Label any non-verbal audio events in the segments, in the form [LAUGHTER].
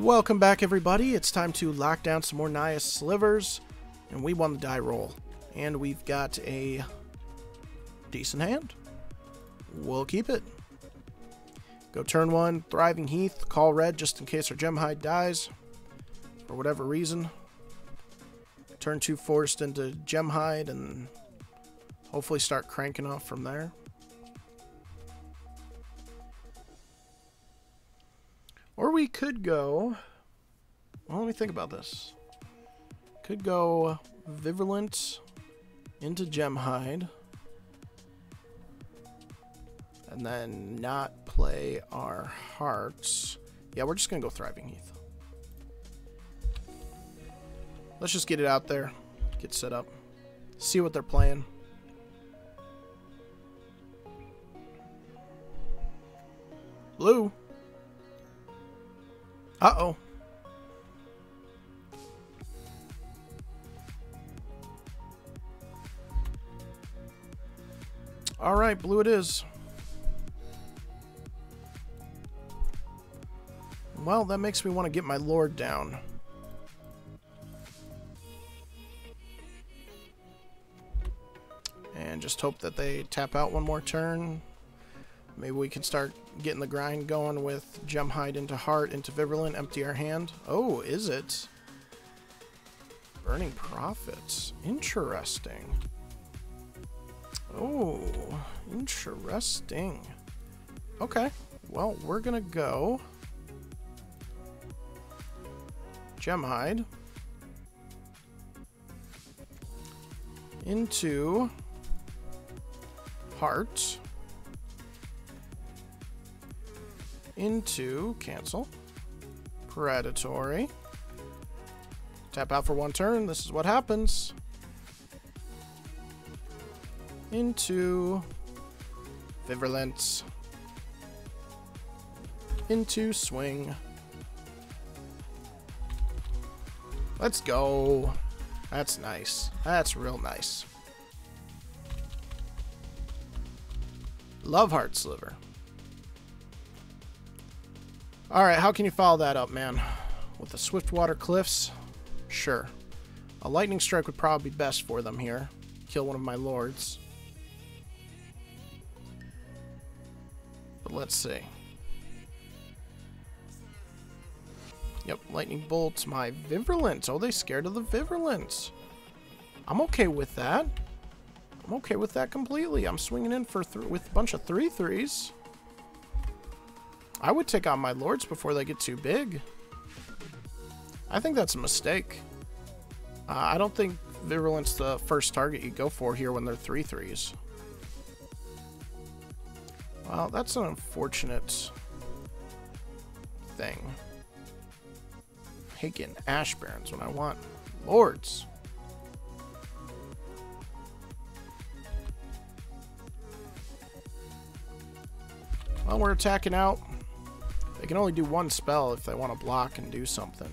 Welcome back, everybody. It's time to lock down some more Naya slivers, and we won the die roll. And we've got a decent hand. We'll keep it. Go turn one, Thriving Heath, call red just in case our Gemhide dies for whatever reason. Turn two Forest into Gemhide and hopefully start cranking off from there. Or we could go... Well, let me think about this. Could go Virulent into Gemhide. And then not play our hearts. Yeah, we're just going to go Thriving Heath. Let's just get it out there. Get set up. See what they're playing. Blue. Uh-oh. All right, blue it is. Well, that makes me want to get my lord down. And just hope that they tap out one more turn. Maybe we can start getting the grind going with Gemhide into Heart, into Virulent, empty our hand. Oh, is it? Burning Prophets. Interesting. Oh, interesting. Okay, well, we're gonna go Gemhide into Heart into cancel. Predatory. Tap out for one turn. This is what happens. Into Virulent. Into swing. Let's go. That's nice. That's real nice. Love Heart Sliver. Alright, how can you follow that up, man? With the Swiftwater Cliffs? Sure. A Lightning Strike would probably be best for them here. Kill one of my lords. But let's see. Yep, Lightning Bolt's my Virulent. Oh, they scared of the Virulent. I'm okay with that. I'm okay with that completely. I'm swinging in for with a bunch of three threes. I would take out my lords before they get too big. I think that's a mistake. Uh, I don't think Virulent's the first target you go for here when they're three threes. Well, that's an unfortunate thing. Taking Ash Barrens when I want lords. Well, we're attacking out. They can only do one spell if they want to block and do something.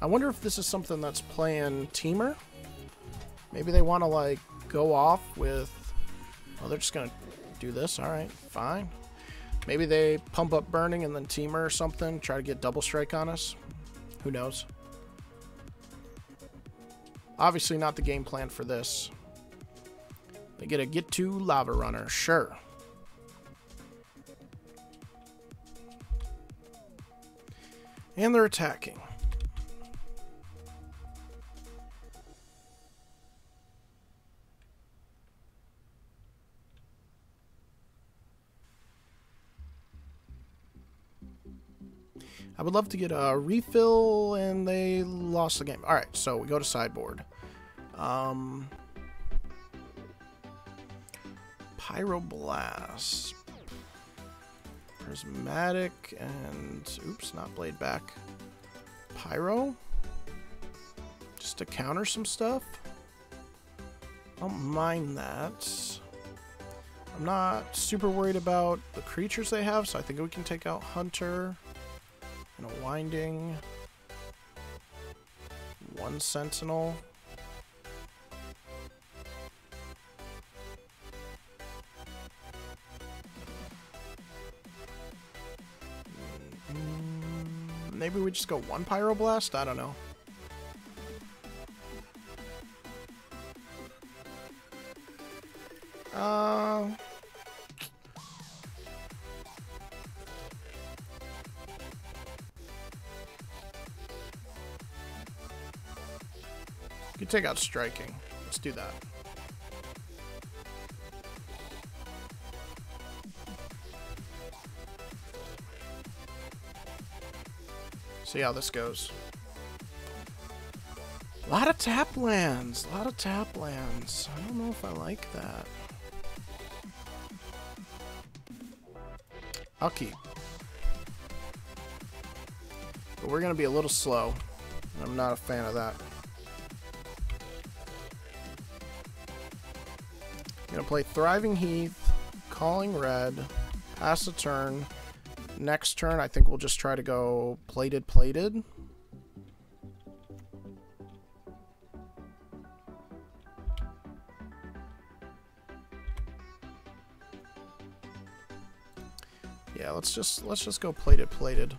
I wonder if this is something that's playing Temur. Maybe they want to, like, go off with... Oh, they're just going to do this. Alright, fine. Maybe they pump up Burning and then Temur or something, try to get double strike on us. Who knows? Obviously not the game plan for this. They get a Ghitu Lavarunner, sure. And they're attacking. Would love to get a refill, and they lost the game. All right, so we go to sideboard. Um, Pyroblast. Prismatic and... Oops, not Blade back. Pyro? Just to counter some stuff? I don't mind that. I'm not super worried about the creatures they have, so I think we can take out Hunter and a winding, one sentinel. Mm, maybe we just go one pyroblast? I don't know. You take out striking. Let's do that. See how this goes. A lot of tap lands. A lot of tap lands. I don't know if I like that. I'll keep. But we're going to be a little slow. I'm not a fan of that. To play Thriving Heath, Calling Red, pass a turn, next turn, I think we'll just try to go plated, plated. Yeah, let's just let's just go plated, plated.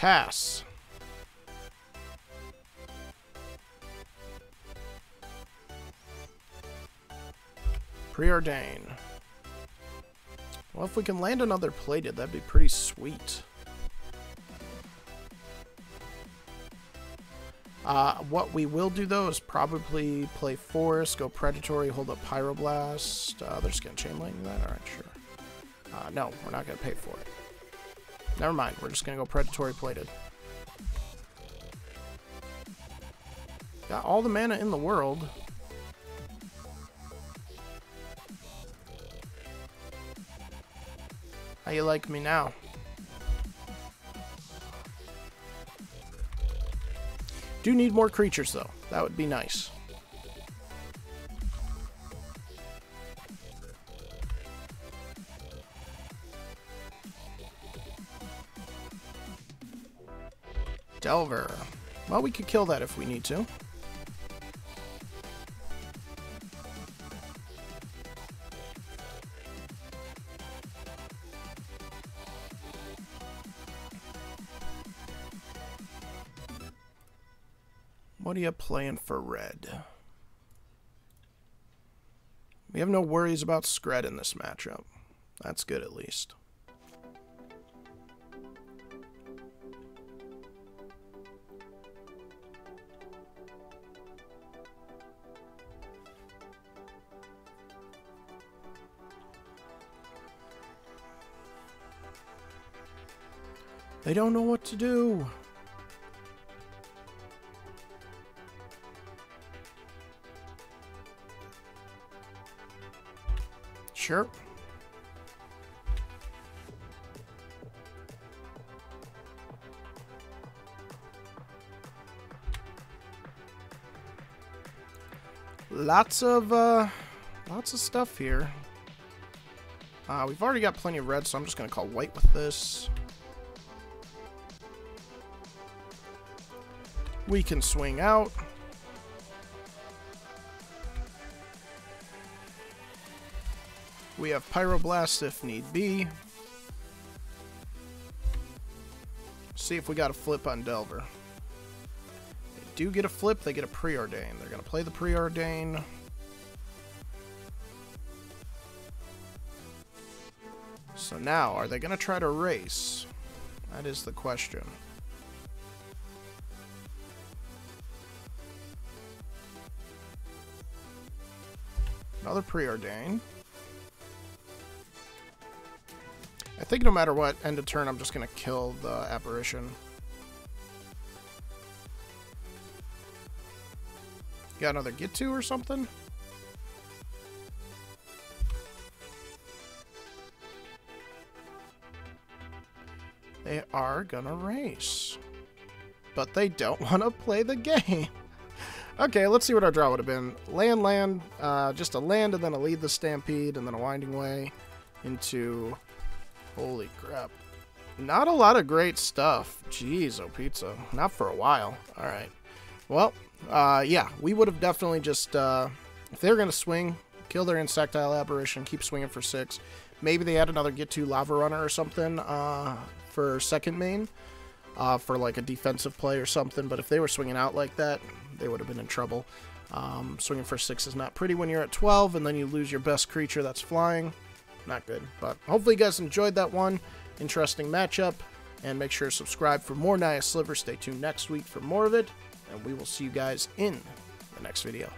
Pass. Preordain. Well, if we can land another plated, that'd be pretty sweet. Uh, what we will do, though, is probably play Forest, go Predatory, hold up Pyroblast. Uh, they're just going to Chain that? Alright, sure. Uh, no, we're not going to pay for it. Never mind. We're just to go Predatory Plated. Got all the mana in the world. How you like me now? Do need more creatures, though. That would be nice. Delver. Well, we could kill that if we need to. What are you playing for red? We have no worries about Skred in this matchup. That's good at least. They don't know what to do. Sure. Lots of, uh, lots of stuff here. Uh, we've already got plenty of red, so I'm just going to call white with this. We can swing out. We have Pyroblast if need be. See if we got a flip on Delver. They do get a flip, they get a Preordain. They're going to play the Preordain. So now, are they going to try to race? That is the question. Another preordain. I think no matter what, end of turn, I'm just going to kill the apparition. Got another Ghitu or something? They are gonna race. But they don't [LAUGHS] want to play the game. Okay, let's see what our draw would have been. Land, land, uh, just a land and then a lead the stampede and then a winding way into... Holy crap. not a lot of great stuff. Jeez, oh pizza. Not for a while. All right. Well, uh, yeah, we would have definitely just, uh, if they're going to swing, kill their Insectile Aberration, keep swinging for six. Maybe they had another Ghitu Lavarunner or something uh, for second main, uh, for like a defensive play or something. But if they were swinging out like that, they would have been in trouble. Um, swinging for six is not pretty when you're at 12, and then you lose your best creature that's flying. Not good. But hopefully you guys enjoyed that one. Interesting matchup. And make sure to subscribe for more Naya Sliver. Stay tuned next week for more of it. And we will see you guys in the next video.